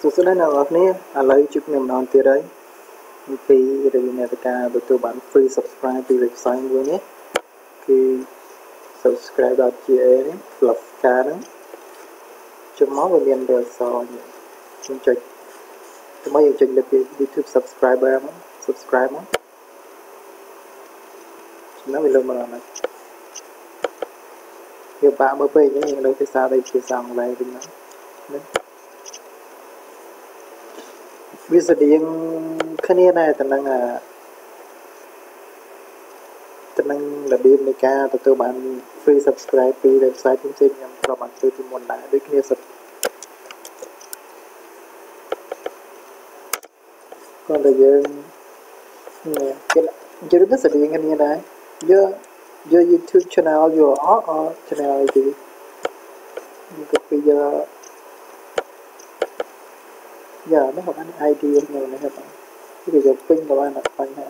សួស្តីអ្នកនរគ្នាឥឡូវជួបគ្នាម្ដងទៀតហើយអំពីរយៈនេតការទទួលបាន free subscribe ពី website មួយនេះគឺ subscribe.ga នេះ plus ការហ្នឹងចុចមកវាមានរសនេះខ្ញុំចុចទៅមកយើងចុចលើពី YouTube subscriber មក subscribe មកចំណុចវាលើមកដល់ហ្នឹងវាបាក់មើលពេកអញ្ចឹងយើងលើភាសាទៅភាសាអង់គ្លេសវិញណា វាស្តៀងគ្នាដែរទៅនឹងទៅនឹងរបៀបនៃការទទួលបាន free subscribe ពី website ផ្សេងៗខ្ញុំធ្លាប់បានធ្វើពីមុនដែរដូចគ្នាសិតគាត់តែយើងគេនិយាយទៅស្តៀងគ្នាដែរយកយក YouTube channel យកអត់ channel អីគេគេពីយក giờ nó hộp anh ID anh ngồi này hộp anh. Cái việc pin của anh là quanh này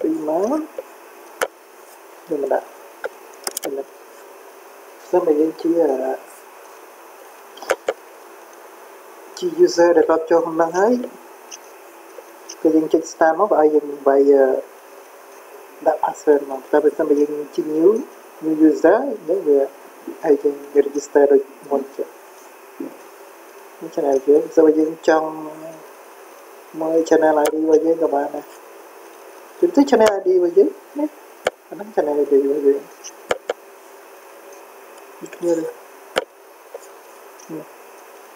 pin má. Rồi mình đặt. Mình đặt sau mình chia là chi user để tập cho hôm nay. Ấy cái dân trên spam nó và dân bài ờ, đặt password mà. Ta bên sau mình dân chinh nhú new user នេះវាហើយយើង register ដូចមុនចឹងនេះ channel យើងសូមយើងចង់មើល channel ID របស់យើងក៏បានដែរជិះទៅ channel ID របស់យើងនេះអាហ្នឹង channel ID របស់យើងនេះគ្នានេះ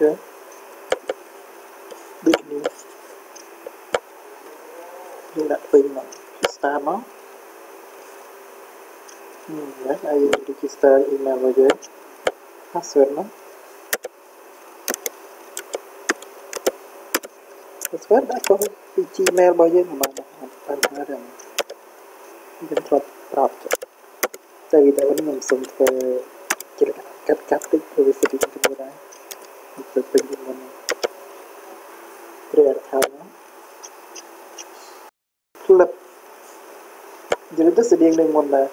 ចាដូចគ្នាយើងដាក់ពេញមក start មក Yes, I register email របស់យើង password នោះ password ដាក់ចូលពី Gmail របស់យើងមកបានបញ្ហាទេខ្ញុំធ្លាប់ប្រាប់ចុះតែវីដេអូនេះខ្ញុំសូមធ្វើជាកាត់កាត់តិចព្រោះវាស្ទីទៅមួយដែរទៅពេញមុនព្រាអត្ថណា flip និយាយទៅស្តៀងនឹងមុនដែរ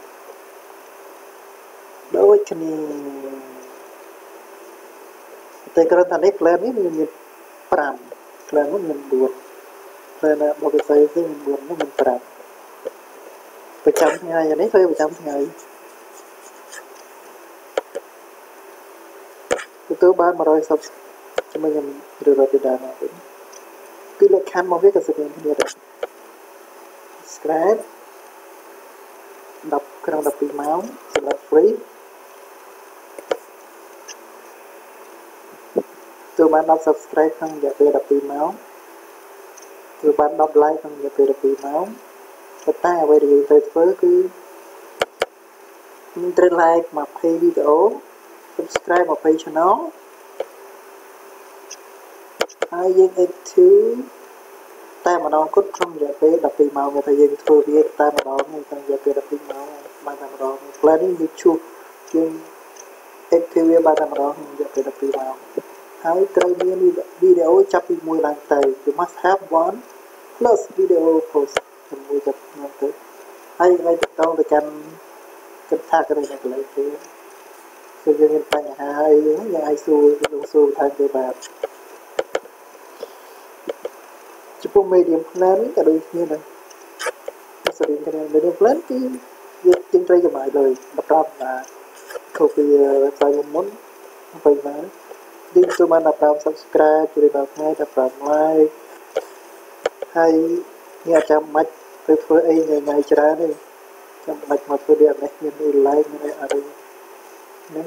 ដូចគ្នាតែគ្រាន់តែនេះ plan នេះមាន5 plan នោះមាន4 plan របស់វិស័យនេះមាន4នោះមាន5ប្រចាំថ្ងៃនេះធ្វើប្រចាំថ្ងៃទទួលបាន140ជាមួយខ្ញុំឬរត់ពីដើមមកវិញគឺលក្ខខណ្ឌមកវាក៏ស្មើគ្នាដែរ subscribe 10ក្នុង12ម៉ោងសម្រាប់ free ចូល បាន10 subscribe ក្នុងរយៈពេល12ម៉ោងចូលបាន10 like ក្នុងរយៈពេល12ម៉ោងប៉ុន្តែអ្វីដែលយើងត្រូវធ្វើគឺយើងត្រូវ like 20វីដេអូ subscribe 20 channel ហើយយើង active តែម្ដងគត់ក្នុងរយៈពេល12ម៉ោងគេថាយើងធ្វើវាតែម្ដងក្នុងរយៈពេល12ម៉ោងបានតែម្ដង plan នេះយើងជួបយើង active វាបានតែម្ដងក្នុងរយៈពេល12ម៉ោង ហើយត្រូវមានវីដេអូចាប់ពី1ឡើងទៅ you must have one plus video post ជាមួយចាប់ខ្ញុំទៅហើយថ្ងៃទៅតទៅកាន់គិតថាក៏នៅកន្លែងគេគឺយើងមានបញ្ហាអីយើងអាចសួរទៅសួរថាគេបាទចំពោះ medium plan ក៏ដូចគ្នាដែរសរៀងគ្នា medium plan គឺយើងជាងត្រូវចំណាយលុយ15ណាខូពី website មុនទៅណា យើងចូលបាន15 subscribe ជួយដល់ថ្ងៃ15 like ហើយនេះអាចចាំបាច់ទៅធ្វើអីញ៉ៃញ៉ៃច្រើនទេចាំបាច់មកធ្វើនេះនេះមាន like មានអីអរិញនេះ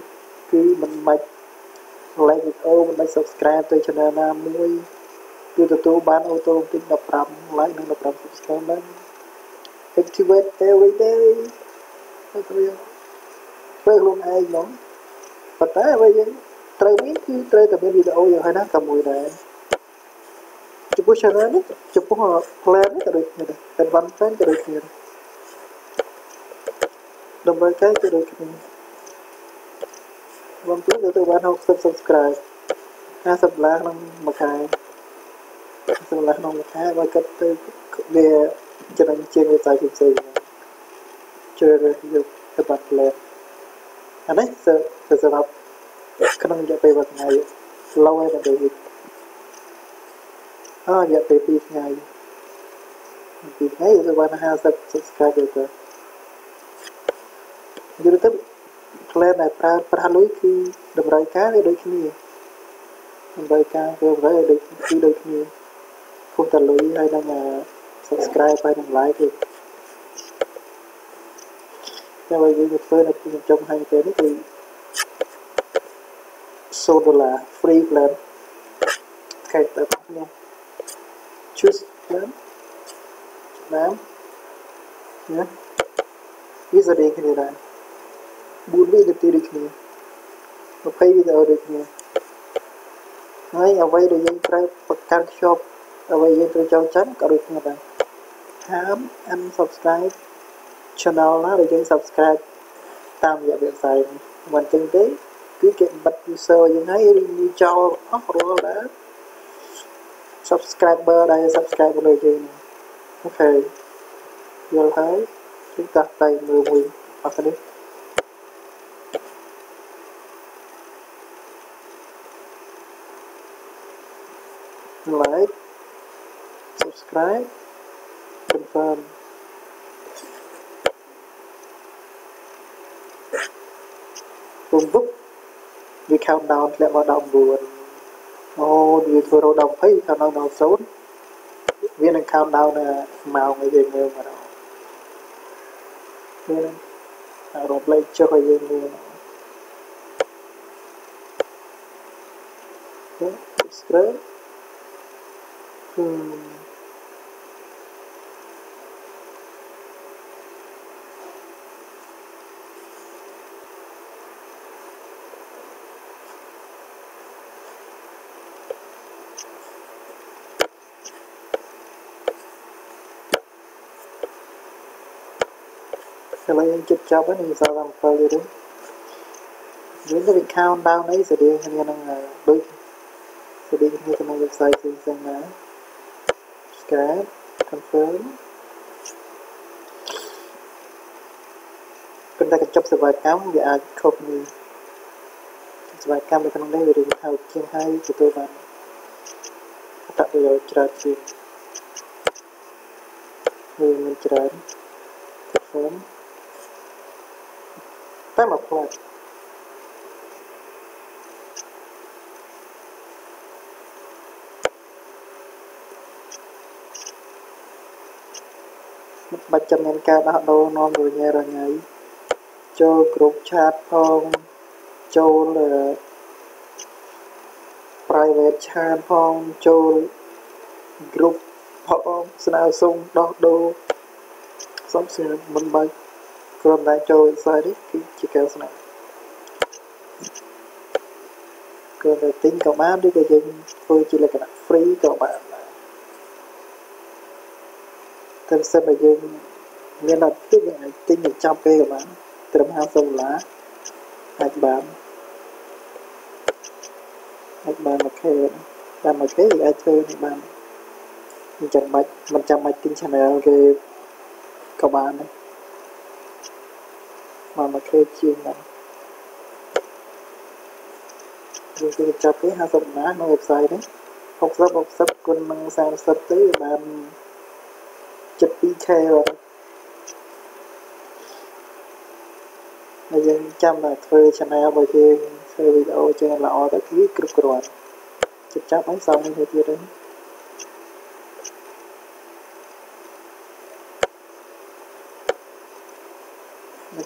គឺមិនបាច់ like វីដេអូមិនបាច់ subscribe ទៅ channel ណាមួយគឺទទួលបាន automatic 15 like និង15 subscribe បាន activate every day ទៅធ្វើធ្វើខ្លួនឯងហ្មងប៉ុន្តែអ្វីយើង ត្រូវមានគឺត្រូវតែមានវីដេអូយ៉ាងហើយណាក៏មួយដែរចំពោះ channel នេះចំពោះ plan នេះក៏ដូចគ្នាដែរ advanced plan ក៏ដូចគ្នាដែរដើម្បីកែក៏ដូចគ្នាបងប្អូនទៅបាន60 subscribe 50ដុល្លារក្នុងមួយខែ50ដុល្លារក្នុងមួយខែបើគិតទៅវាចំណេញជាងវិស័យផ្សេងៗជ្រើសរើសយកទៅបាត់ plan អានេះទៅសម្រាប់ ក្នុងរយៈពេលមួយថ្ងៃឡូវហើយដល់ពេលអររយៈពេល2ថ្ងៃ2ថ្ងៃទៅបាន50 subscriber ទៅយល់ទៅ plan ដែលប្រើប្រាស់លុយគឺតម្រូវការវាដូចគ្នាតម្រូវការវាតម្រូវឲ្យដូចគឺដូចគ្នាពុំតលុយហើយនឹង subscribe ហើយនឹង like ទេតែបើយើងធ្វើនៅក្នុងចំហើយទៅនេះគឺ 0ដុល្លារ free plan ខេតទៅគ្នា choose plan ណាមណាវាស្ដីគ្នាដែរ4វិនាទីដូចគ្នា20វីដេអូដូចគ្នាហើយអ្វីដែលយើងត្រូវបង្កើតខ្ជាប់អ្វីយើងត្រូវចូលចិត្តក៏ដូចគ្នាដែរហាម unsubscribe channel ណាដែលយើង subscribe តាមរយៈ website នេះមិនចឹងទេ គឺគេបិទ user យើងហើយឬចោលអស់រាល់ដែរ subscriber ដែល subscribe លើយើងអូខេយល់ហើយគឺតាក់តែមើលមួយអត់នេះ like subscribe confirm ពុំពុ កវា countdown ធ្លាក់មក19អូវាធ្វើរោដល់20 countdown ដល់0វានឹង countdown ម៉ោងឲ្យយើងមើលមកដល់វានឹងរំលែកចុះឲ្យយើងមើល subscribe ឥឡូវ យើងជិតចប់ហើយនឹងសល់តែ7ទៀតយើងទៅ count down អីស្តៀងគ្នានឹងដូចស្តៀងគ្នាទៅនឹង website ផ្សេងៗដែរ subscribe confirm ប៉ុន្តែកញ្ចប់សេវាកម្មវាអាចខុសនេះសេវាកម្មនៅក្នុងនេះវារៀងថោក ជាងហើយទទួលបានអត្ថប្រយោជន៍ច្រើនជាងវាមានច្រើន confirm តែមកផ្លាត់បាច់ចាំមានការដោះដូរនាំរញ៉េរញ៉ៃចូលគ្រប់ឆាតផងចូល private chat ផងចូល group ផងស្នើសុំដោះដូរសុំស្នើមិនបាច់ គ្រាន់តែចូល website នេះគឺជាការស្នើគ្រាន់តែទិញក៏បានឬក៏យើងធ្វើជាលក្ខណៈ free ក៏បានតែសិនតែយើងមានអត់តិចយើងអាចទិញទៅចាប់គេក៏បានត្រឹម50ដុល្លារអាចបានអាចបានមួយខេតាមមួយខេអាចធ្វើនេះបានមិនចាំបាច់មិនចាំបាច់ទិញ channel គេក៏បានដែរ មកមួយខេជាងដែរយើងគឺចាប់គេ50ដុល្លារនៅ website នេះ60 60គុណនឹង30ទៅបានចិត្ត 2k បាទហើយយើងចាំតែធ្វើ channel របស់យើងធ្វើវីដេអូជាល្អទៅគឺគ្រប់គ្រាន់ចិត្តចាប់ឲ្យសំនេះទៅទៀតទេនៅ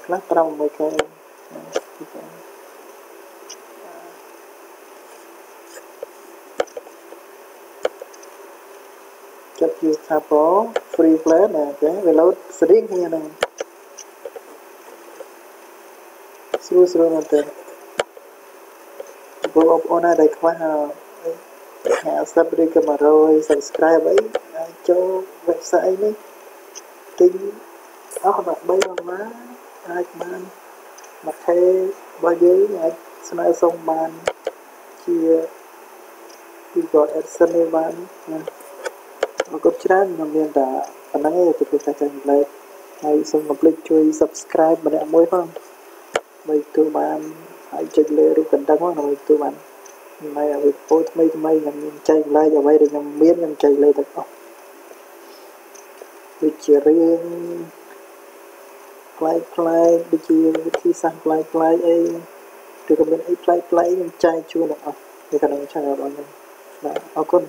ខ្លះ 5k ចាប់ use tab free play ណាចឹងវា load ស្រៀងគ្នាហ្នឹងស្រួលស្រួលមែនទែនបងប្អូនណាដែលខ្វះ50ឬក៏100 subscribe អីអាចចូល website នេះទិញអស់ដល់3ដុល្លារ អាចបានមួយខែរបស់យើងអាចស្នើសុំបានជា Google AdSense នេះបានណាអរគុណច្រើនខ្ញុំមានតែប៉ុណ្្នឹងឯងទទួលការចែករំលែកហើយសូមកុំភ្លេចជួយ subscribe ម្នាក់មួយផងថ្មីទូបានហើយចុចលើរូបកណ្ដឹងមកដើម្បីទូបានណែវីដេអូថ្មីថ្មីខ្ញុំមានចែកឡាយអ្វីដែលខ្ញុំមានខ្ញុំចែកលើទាំងអស់ដូចជារឿង ផ្លែកផ្លែកដូចជាវិធីសាស្ត្រផ្លែកផ្លែកអីឬក៏មានអីផ្លែកផ្លែកខ្ញុំចែកជូនទាំងអស់នៅក្នុង channel របស់ខ្ញុំបាទអរគុណ